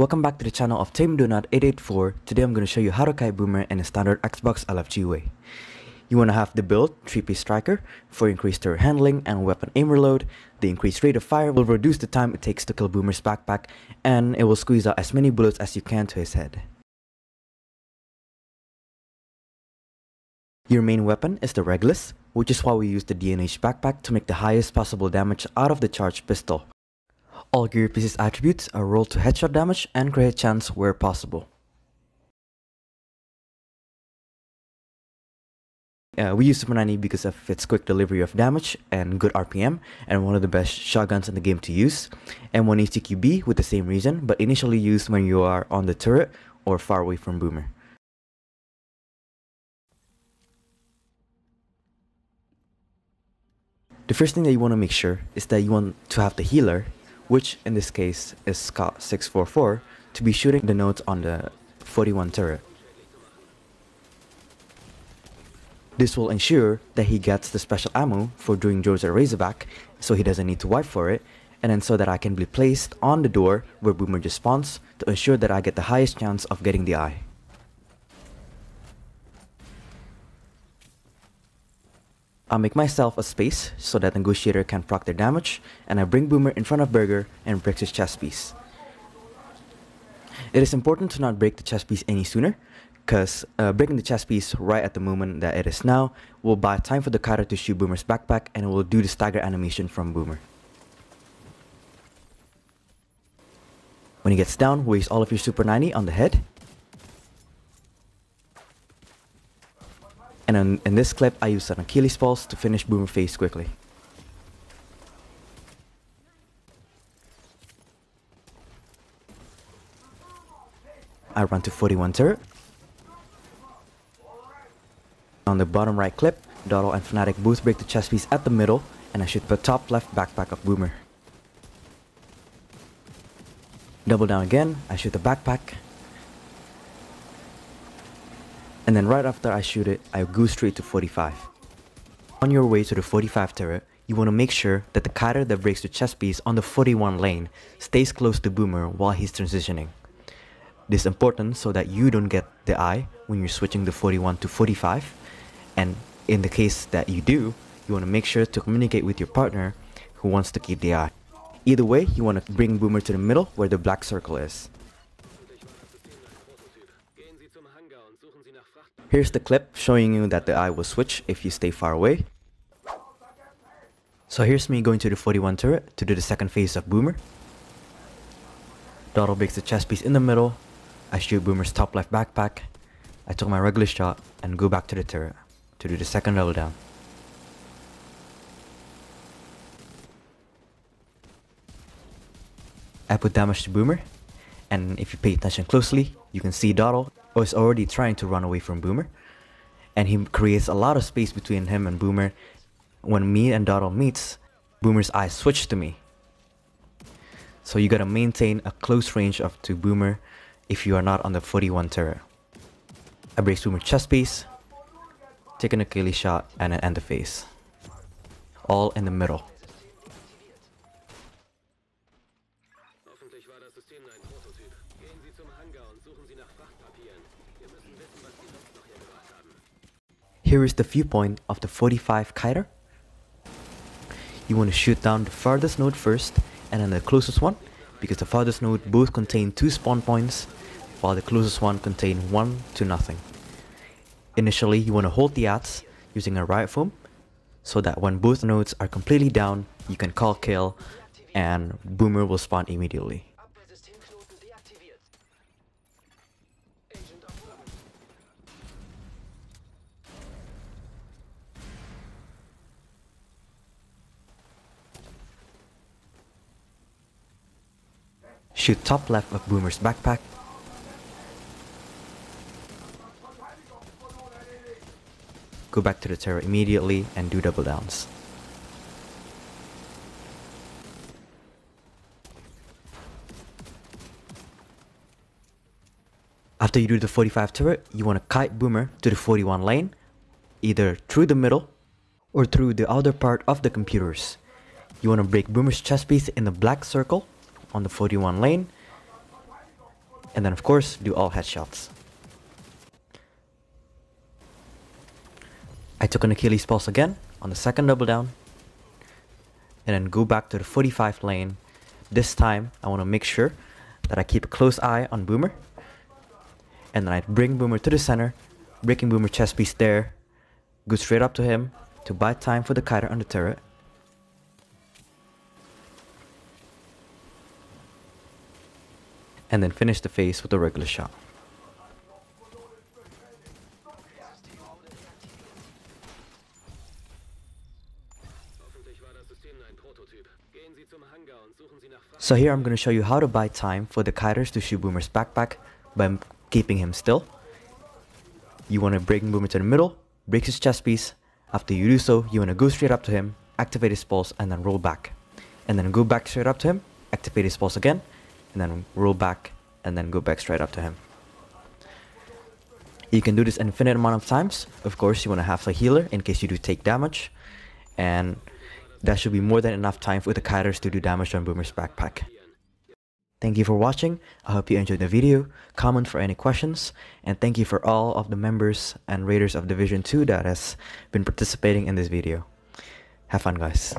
Welcome back to the channel of TameDoughnut 884. Today I'm going to show you how to kite Boomer in a standard Xbox LFG way. You want to have the build 3-piece striker for increased turret handling and weapon aim reload. The increased rate of fire will reduce the time it takes to kill Boomer's backpack and it will squeeze out as many bullets as you can to his head. Your main weapon is the Regulus, which is why we use the DNH backpack to make the highest possible damage out of the charged pistol. All gear pieces attributes are rolled to headshot damage and crit chance where possible. Uh, we use Super 90 because of its quick delivery of damage and good RPM and one of the best shotguns in the game to use. M1A CQB with the same reason but initially used when you are on the turret or far away from Boomer. The first thing that you want to make sure is that you want to have the healer, which in this case is Scott 644, to be shooting the nodes on the 41 turret. This will ensure that he gets the special ammo for doing Georgia Razorback, so he doesn't need to wipe for it, and then so that I can be placed on the door where Boomer just spawns to ensure that I get the highest chance of getting the eye. I make myself a space so that the Negotiator can proc their damage, and I bring Boomer in front of Burger and breaks his chest piece. It is important to not break the chest piece any sooner, because uh, breaking the chest piece right at the moment that it is now will buy time for the kiter to shoot Boomer's backpack and it will do the stagger animation from Boomer. When he gets down, waste all of your Super 90 on the head, And in, in this clip, I used an Achilles pulse to finish Boomer face quickly. I run to 41 turret. On the bottom right clip, Dottle and Fnatic both break the chest piece at the middle, and I shoot the top left backpack of Boomer. Double down again, I shoot the backpack, and then right after I shoot it, I go straight to 45. On your way to the 45 turret, you want to make sure that the kiter that breaks the chest piece on the 41 lane stays close to Boomer while he's transitioning. This is important so that you don't get the eye when you're switching the 41 to 45 and in the case that you do, you want to make sure to communicate with your partner who wants to keep the eye. Either way, you want to bring Boomer to the middle where the black circle is. Here's the clip showing you that the eye will switch if you stay far away. So here's me going to the 41 turret to do the second phase of Boomer. Dottle breaks the chest piece in the middle. I shoot Boomer's top left backpack. I took my regular shot and go back to the turret to do the second level down. I put damage to Boomer and if you pay attention closely, you can see Dottle is already trying to run away from Boomer. And he creates a lot of space between him and Boomer. When me and Dottle meets, Boomer's eyes switch to me. So you gotta maintain a close range of to Boomer if you are not on the 41 turret. I break Boomer chest piece, take an Achilles shot, and an end the face. All in the middle. Here is the viewpoint of the 45 kiter. You want to shoot down the farthest node first and then the closest one because the farthest node both contain two spawn points while the closest one contain one to nothing. Initially you want to hold the ads using a riot foam so that when both nodes are completely down you can call kill and boomer will spawn immediately. Shoot top left of Boomer's backpack. Go back to the turret immediately and do double downs. After you do the 45 turret, you want to kite Boomer to the 41 lane, either through the middle or through the outer part of the computers. You want to break Boomer's chest piece in the black circle on the 41 lane And then of course, do all headshots. I took an Achilles pulse again on the second double down. And then go back to the 45 lane. This time, I want to make sure that I keep a close eye on Boomer. And then I bring Boomer to the center, breaking Boomer chest piece there, go straight up to him to buy time for the kiter on the turret. And then finish the face with a regular shot. So here I'm going to show you how to buy time for the kiters to shoot Boomer's backpack by keeping him still. You want to bring Boomer to the middle, break his chest piece. After you do so, you want to go straight up to him, activate his pulse, and then roll back. And then go back straight up to him, activate his pulse again, and then roll back, and then go back straight up to him. You can do this infinite amount of times. Of course, you want to have a healer in case you do take damage. And that should be more than enough time for the kiters to do damage on Boomer's backpack. Thank you for watching. I hope you enjoyed the video. Comment for any questions. And thank you for all of the members and raiders of Division 2 that has been participating in this video. Have fun guys.